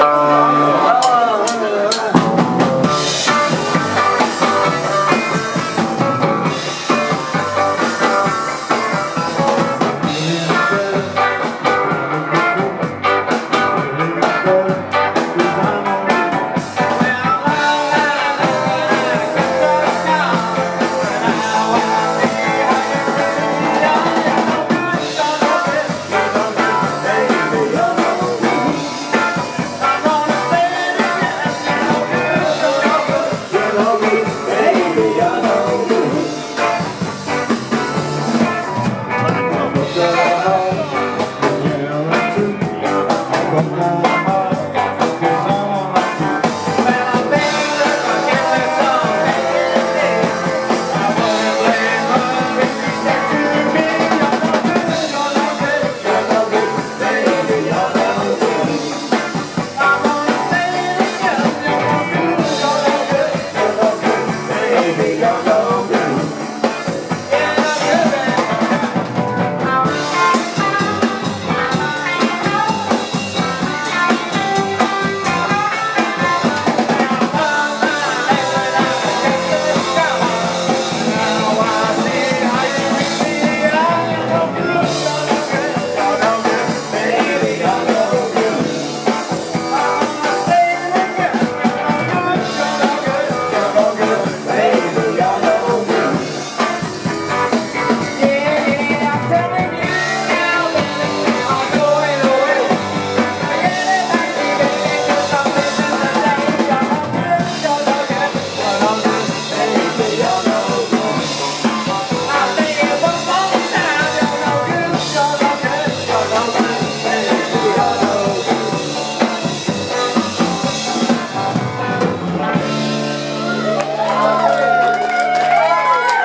아... Ganga.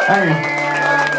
All right.